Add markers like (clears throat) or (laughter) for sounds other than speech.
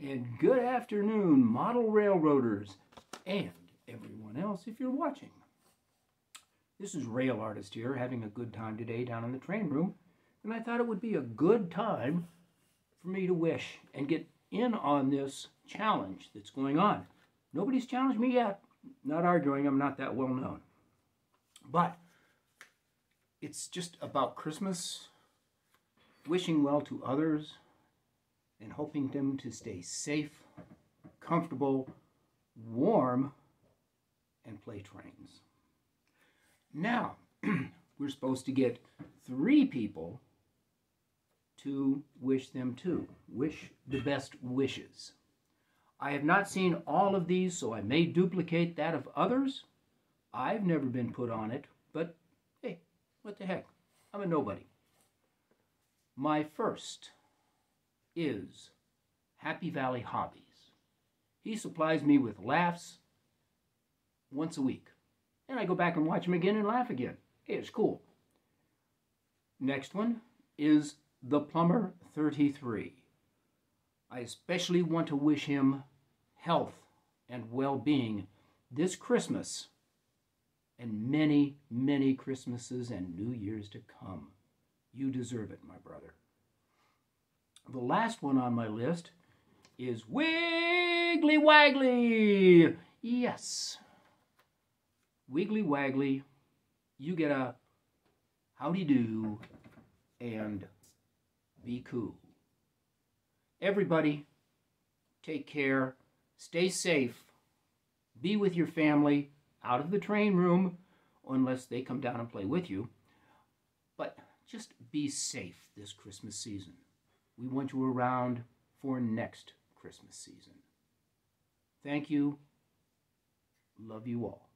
And good afternoon, model railroaders, and everyone else if you're watching. This is Rail Artist here, having a good time today down in the train room, and I thought it would be a good time for me to wish and get in on this challenge that's going on. Nobody's challenged me yet. Not arguing, I'm not that well known. But it's just about Christmas, wishing well to others, and hoping them to stay safe, comfortable, warm, and play trains. Now, (clears throat) we're supposed to get three people to wish them too. Wish the best wishes. I have not seen all of these, so I may duplicate that of others. I've never been put on it, but hey, what the heck? I'm a nobody. My first is Happy Valley Hobbies. He supplies me with laughs once a week. And I go back and watch him again and laugh again. It's cool. Next one is The Plumber 33. I especially want to wish him health and well-being this Christmas and many, many Christmases and New Years to come. You deserve it, my brother. The last one on my list is Wiggly Waggly. Yes. Wiggly Waggly, you get a howdy do and be cool. Everybody, take care, stay safe, be with your family out of the train room, unless they come down and play with you. But just be safe this Christmas season. We want you around for next Christmas season. Thank you. Love you all.